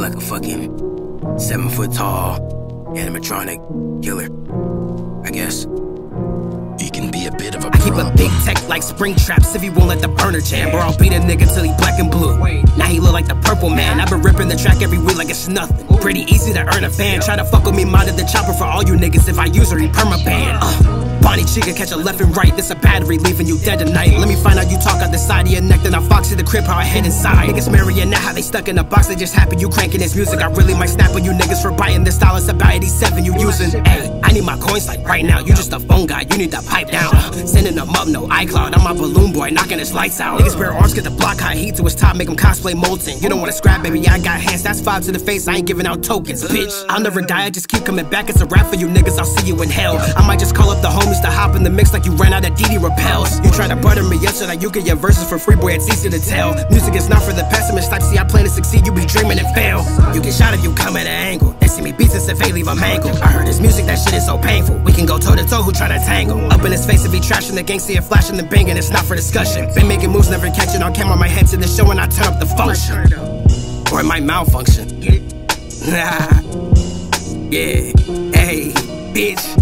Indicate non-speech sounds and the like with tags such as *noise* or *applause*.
like a fucking seven foot tall animatronic killer. I guess. He can be a bit of a I keep a big tech like Springtrap's if he won't let the burner jam. Or I'll beat a nigga till he black and blue. Now he look like the purple man. I've been ripping the track every week like it's nothing. Pretty easy to earn a fan. Try to fuck with me, modded the chopper for all you niggas. If I use her, he permaban. Uh. Bonnie can catch a left and right. This a battery leaving you dead tonight. Let me find out you talk out the side of your neck. Then I fox in the crib how I head inside. Niggas marrying now how they stuck in a box. They just happy you cranking this music. I really might snap on you niggas for buying this style. It's about 87 you using. Hey, I need my coins like right now. You just a phone guy. You need to pipe down. Sending them up, no iCloud. I'm a balloon boy, knocking his lights out. Niggas wear arms, get the block high heat to his top, make him cosplay molten. You don't wanna scrap, baby. I got hands. That's five to the face. I ain't giving out tokens, bitch. I'll never die. I just keep coming back. It's a rap for you niggas. I'll see you in hell. I might just call the homies to hop in the mix like you ran out of DD repels. You try to butter me up so that you get your verses for free, boy. It's easy to tell. Music is not for the pessimist type. See, I plan to succeed. You be dreaming and fail. You get shot if you come at an angle. They see me beats as if they leave a mangle. I heard his music, that shit is so painful. We can go toe to toe. Who try to tangle? Up in his face if he trashing the gang, see it flashing and banging. It's not for discussion. Been making moves, never catching on camera. My head to the show and I turn up the function, or it might malfunction. *laughs* yeah, hey, bitch.